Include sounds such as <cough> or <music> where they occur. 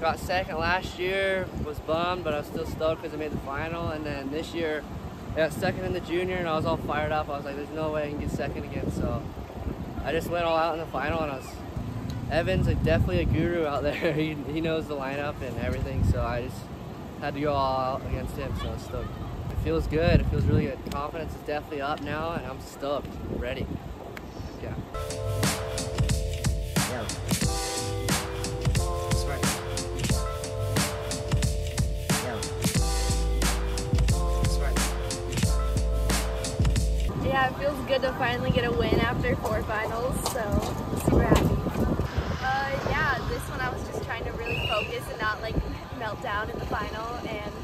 got second last year, was bummed, but I was still stoked because I made the final. And then this year, I got second in the junior, and I was all fired up. I was like, there's no way I can get second again. So I just went all out in the final, and I was Evan's like definitely a guru out <laughs> there. he, he knows the lineup and everything, so I just had to go all out against him. So I was stoked. It feels good. It feels really good. Confidence is definitely up now, and I'm stoked. Ready. Yeah. Yeah, it feels good to finally get a win after four finals, so super happy. Uh, yeah, this one I was just trying to really focus and not like melt down in the final, and